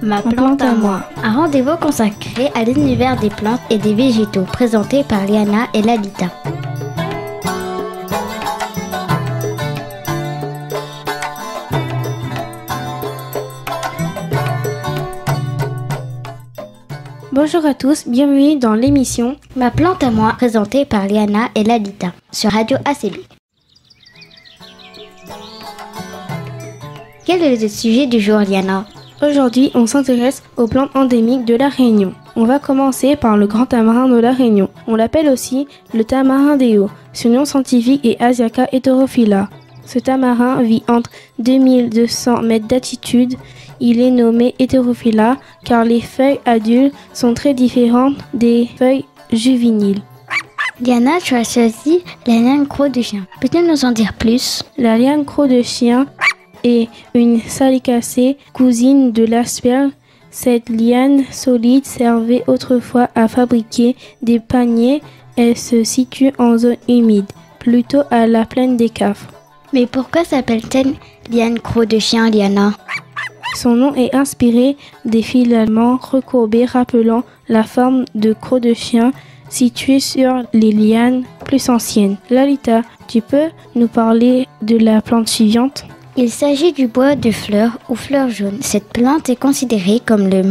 Ma plante à moi. Un rendez-vous consacré à l'univers des plantes et des végétaux, présenté par Liana et Lalita. Bonjour à tous, bienvenue dans l'émission Ma plante à moi, présentée par Liana et Lalita sur Radio ACB. Quel est le sujet du jour, Liana Aujourd'hui, on s'intéresse aux plantes endémiques de la Réunion. On va commencer par le grand tamarin de la Réunion. On l'appelle aussi le tamarin des hauts. Son nom scientifique est Asiaca heterophylla. Ce tamarin vit entre 2200 mètres d'altitude. Il est nommé hétérophylla car les feuilles adultes sont très différentes des feuilles juvéniles. Diana, tu as choisi la liane croc de chien. Peux-tu nous en dire plus? La liane croc de chien est une salicacée cousine de l'asperge. Cette liane solide servait autrefois à fabriquer des paniers. Elle se situe en zone humide, plutôt à la plaine des Cafres. Mais pourquoi s'appelle-t-elle liane croc de chien, Liana Son nom est inspiré des filaments recourbés rappelant la forme de croc de chien situés sur les lianes plus anciennes. Lalita, tu peux nous parler de la plante suivante? Il s'agit du bois de fleurs ou fleurs jaunes. Cette plante est considérée comme le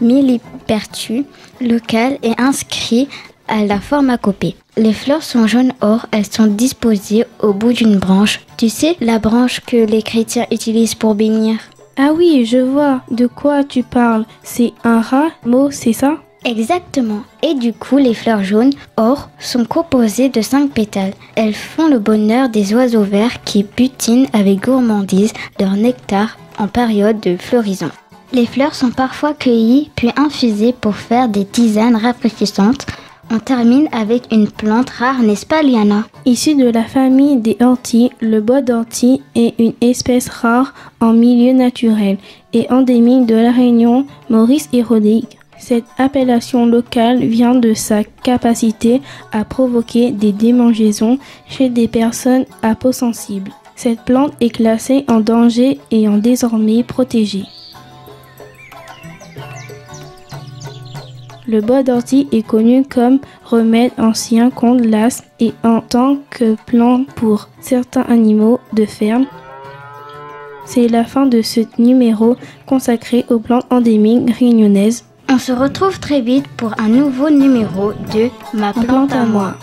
millipertu local et inscrit à la pharmacopée. Les fleurs sont jaune or, elles sont disposées au bout d'une branche. Tu sais, la branche que les chrétiens utilisent pour bénir Ah oui, je vois de quoi tu parles. C'est un rat, mot, c'est ça? Exactement. Et du coup, les fleurs jaunes or sont composées de cinq pétales. Elles font le bonheur des oiseaux verts qui butinent avec gourmandise leur nectar en période de floraison. Les fleurs sont parfois cueillies puis infusées pour faire des tisanes rafraîchissantes. On termine avec une plante rare, n'est-ce pas, Liana? Issu de la famille des orties, le bois d'ortie est une espèce rare en milieu naturel et endémique de la Réunion, Maurice et Rodrigue. Cette appellation locale vient de sa capacité à provoquer des démangeaisons chez des personnes à peau sensible. Cette plante est classée en danger et en désormais protégée. Le bois d'ortie est connu comme remède ancien contre l'asthme et en tant que plante pour certains animaux de ferme. C'est la fin de ce numéro consacré aux plantes endémiques réunionnaises. On se retrouve très vite pour un nouveau numéro de Ma plante à moi.